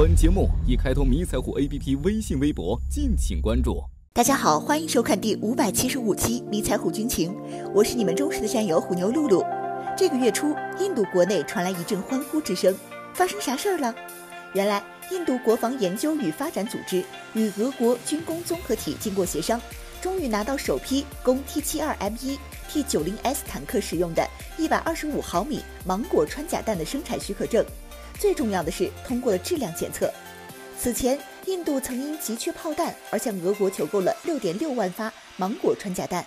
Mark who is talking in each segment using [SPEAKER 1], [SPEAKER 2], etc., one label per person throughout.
[SPEAKER 1] 本节目已开通迷彩虎 APP 微信、微博，敬请关注。
[SPEAKER 2] 大家好，欢迎收看第五百七十五期迷彩虎军情，我是你们忠实的战友虎牛露露。这个月初，印度国内传来一阵欢呼之声，发生啥事儿了？原来，印度国防研究与发展组织与俄国军工综合体经过协商，终于拿到首批供 T72M1、T90S 坦克使用的125毫米芒果穿甲弹的生产许可证。最重要的是，通过了质量检测。此前，印度曾因急缺炮弹而向俄国求购了6.6万发芒果穿甲弹，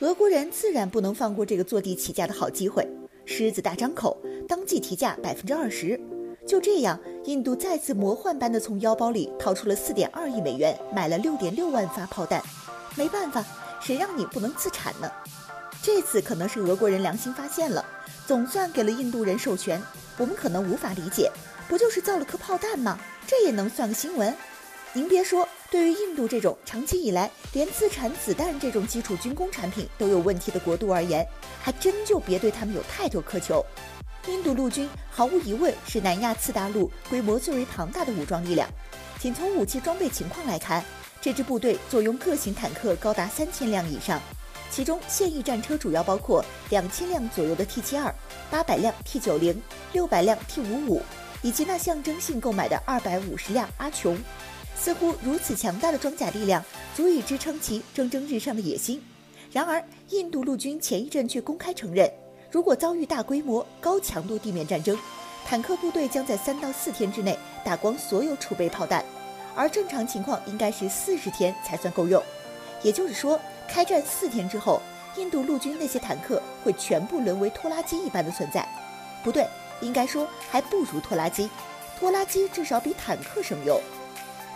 [SPEAKER 2] 俄国人自然不能放过这个坐地起价的好机会，狮子大张口，当即提价百分之二十。就这样，印度再次魔幻般的从腰包里掏出了4.2亿美元，买了6.6万发炮弹。没办法，谁让你不能自产呢？这次可能是俄国人良心发现了，总算给了印度人授权。我们可能无法理解，不就是造了颗炮弹吗？这也能算个新闻？您别说，对于印度这种长期以来连自产子弹这种基础军工产品都有问题的国度而言，还真就别对他们有太多苛求。印度陆军毫无疑问是南亚次大陆规模最为庞大的武装力量。仅从武器装备情况来看，这支部队坐拥各型坦克高达三千辆以上，其中现役战车主要包括两千辆左右的 T 七二、八百辆 T 九零、六百辆 T 五五，以及那象征性购买的二百五十辆阿琼。似乎如此强大的装甲力量，足以支撑其蒸蒸日上的野心。然而，印度陆军前一阵却公开承认。如果遭遇大规模、高强度地面战争，坦克部队将在三到四天之内打光所有储备炮弹，而正常情况应该是四十天才算够用。也就是说，开战四天之后，印度陆军那些坦克会全部沦为拖拉机一般的存在。不对，应该说还不如拖拉机。拖拉机至少比坦克省油。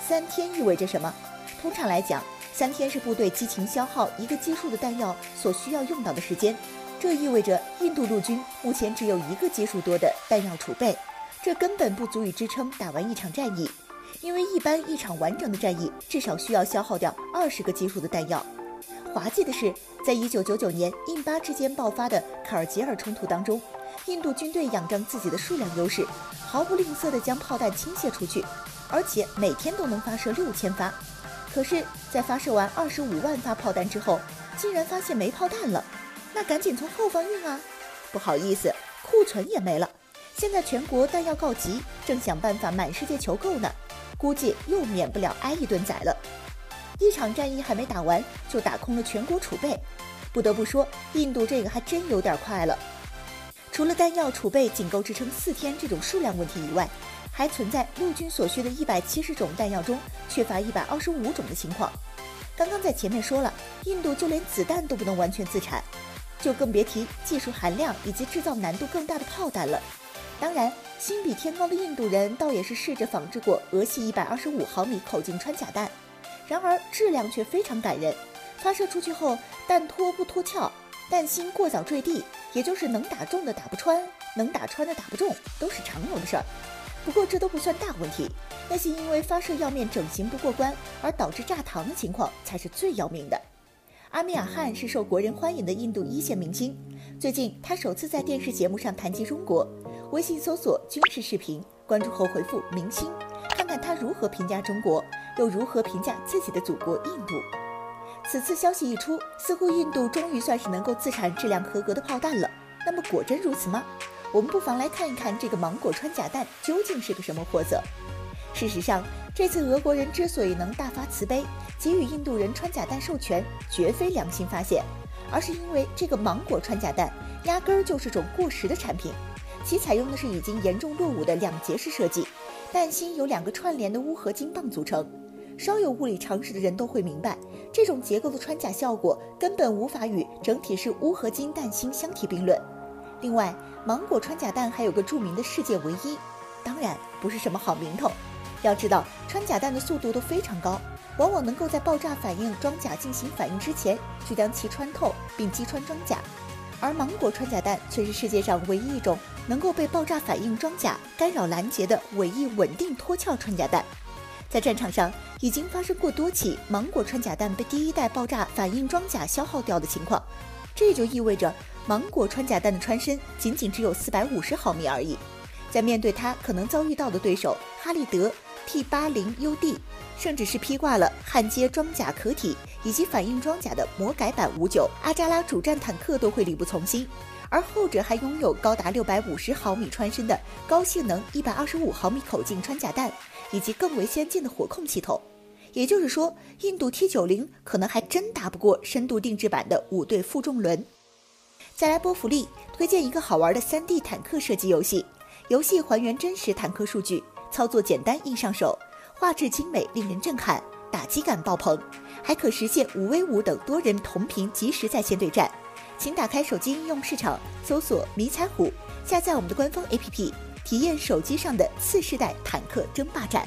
[SPEAKER 2] 三天意味着什么？通常来讲，三天是部队激情消耗一个基数的弹药所需要用到的时间。这意味着印度陆军目前只有一个基数多的弹药储备，这根本不足以支撑打完一场战役。因为一般一场完整的战役至少需要消耗掉二十个基数的弹药。滑稽的是，在一九九九年印巴之间爆发的卡尔吉尔冲突当中，印度军队仰仗自己的数量优势，毫不吝啬地将炮弹倾泻出去，而且每天都能发射六千发。可是，在发射完二十五万发炮弹之后，竟然发现没炮弹了。那赶紧从后方运啊！不好意思，库存也没了。现在全国弹药告急，正想办法满世界求购呢，估计又免不了挨一顿宰了。一场战役还没打完，就打空了全国储备。不得不说，印度这个还真有点快了。除了弹药储备仅够支撑四天这种数量问题以外，还存在陆军所需的一百七十种弹药中缺乏一百二十五种的情况。刚刚在前面说了，印度就连子弹都不能完全自产。就更别提技术含量以及制造难度更大的炮弹了。当然，心比天高的印度人倒也是试着仿制过俄系一百二十五毫米口径穿甲弹，然而质量却非常感人。发射出去后，弹托不脱壳，弹芯过早坠地，也就是能打中的打不穿，能打穿的打不中，都是常有的事儿。不过这都不算大问题，那些因为发射药面整形不过关而导致炸膛的情况才是最要命的。阿米尔汗是受国人欢迎的印度一线明星。最近，他首次在电视节目上谈及中国。微信搜索“军事视频”，关注后回复“明星”，看他如何评价中国，又如何评价自己的祖国印度。此次消息一出，似乎印度终于算是能够自产质量合格的炮弹了。那么，果真如此吗？我们不妨来看一看这个芒果穿甲弹究竟是个什么货色。事实上，这次俄国人之所以能大发慈悲，给予印度人穿甲弹授权，绝非良心发现，而是因为这个芒果穿甲弹压根儿就是种过时的产品。其采用的是已经严重落伍的两节式设计，弹芯由两个串联的钨合金棒组成。稍有物理常识的人都会明白，这种结构的穿甲效果根本无法与整体是钨合金弹芯相提并论。另外，芒果穿甲弹还有个著名的世界唯一，当然不是什么好名头。要知道，穿甲弹的速度都非常高，往往能够在爆炸反应装甲进行反应之前就将其穿透并击穿装甲。而芒果穿甲弹却是世界上唯一一种能够被爆炸反应装甲干扰拦截的尾翼稳定脱壳穿甲弹。在战场上已经发生过多起芒果穿甲弹被第一代爆炸反应装甲消耗掉的情况，这就意味着芒果穿甲弹的穿身仅仅只有四百五十毫米而已。在面对它可能遭遇到的对手哈利德。T80UD，甚至是披挂了焊接装甲壳体以及反应装甲的魔改版五九阿扎拉主战坦克都会力不从心。而后者还拥有高达六百五十毫米穿身的高性能一百二十五毫米口径穿甲弹，以及更为先进的火控系统。也就是说，印度 T 九零可能还真打不过深度定制版的五对负重轮。再来波福利，推荐一个好玩的三 D 坦克射击游戏。游戏还原真实坦克数据，操作简单易上手，画质精美，令人震撼，打击感爆棚，还可实现五 v 五等多人同屏即时在线对战。请打开手机应用市场，搜索“迷彩虎”，下载我们的官方 APP，体验手机上的次世代坦克争霸战。